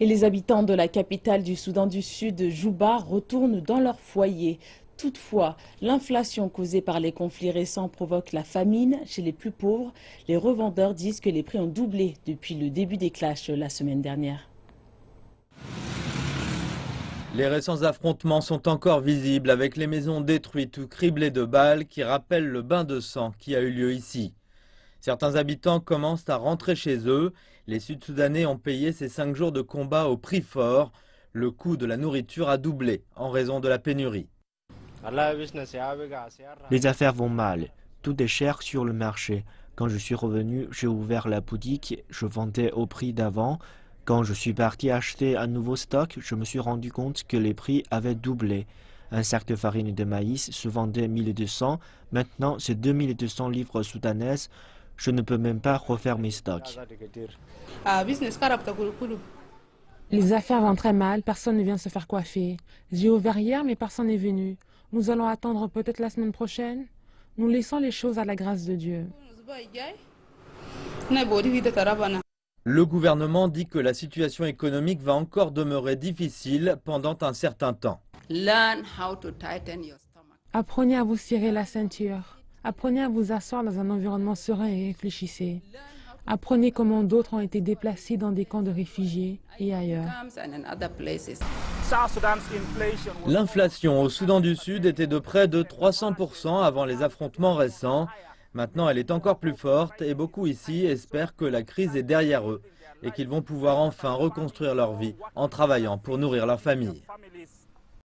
Et les habitants de la capitale du Soudan du Sud, Juba, retournent dans leur foyer. Toutefois, l'inflation causée par les conflits récents provoque la famine chez les plus pauvres. Les revendeurs disent que les prix ont doublé depuis le début des clashs la semaine dernière. Les récents affrontements sont encore visibles avec les maisons détruites ou criblées de balles qui rappellent le bain de sang qui a eu lieu ici. Certains habitants commencent à rentrer chez eux. Les Sud-Soudanais ont payé ces cinq jours de combat au prix fort. Le coût de la nourriture a doublé en raison de la pénurie. Les affaires vont mal. Tout est cher sur le marché. Quand je suis revenu, j'ai ouvert la boutique, je vendais au prix d'avant. Quand je suis parti acheter un nouveau stock, je me suis rendu compte que les prix avaient doublé. Un sac de farine de maïs se vendait 1200, maintenant c'est 2200 livres soudanaises. Je ne peux même pas refaire mes stocks. Les affaires vont très mal, personne ne vient se faire coiffer. J'ai ouvert hier, mais personne n'est venu. Nous allons attendre peut-être la semaine prochaine. Nous laissons les choses à la grâce de Dieu. Le gouvernement dit que la situation économique va encore demeurer difficile pendant un certain temps. Apprenez à vous serrer la ceinture. Apprenez à vous asseoir dans un environnement serein et réfléchissez. Apprenez comment d'autres ont été déplacés dans des camps de réfugiés et ailleurs. L'inflation au Soudan du Sud était de près de 300% avant les affrontements récents. Maintenant, elle est encore plus forte et beaucoup ici espèrent que la crise est derrière eux et qu'ils vont pouvoir enfin reconstruire leur vie en travaillant pour nourrir leur famille.